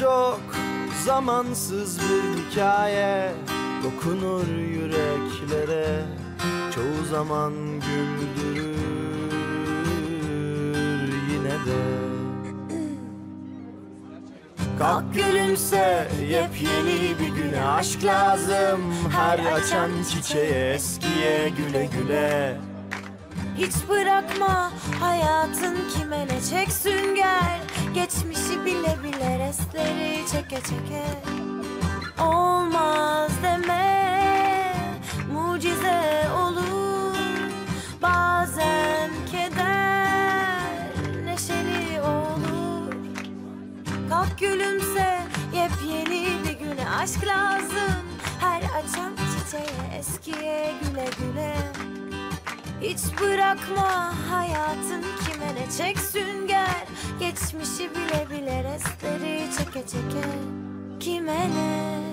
çok zamansız bir hikaye Dokunur yüreklere. Çoğu zaman güldürür yine de. Kalk gülümse yepyeni bir güne aşk lazım. Her açan çiçeğe eskiye güle güle. Hiç bırakma hayatın kime ne çek sünger. Geçmişi Kalk gülümse yepyeni bir güne aşk lazım. Her açan çiçeğe eskiye güle güle. Hiç bırakma hayatın kime ne çek sünger. Geçmişi bile bile restleri çeke çeke. Kime ne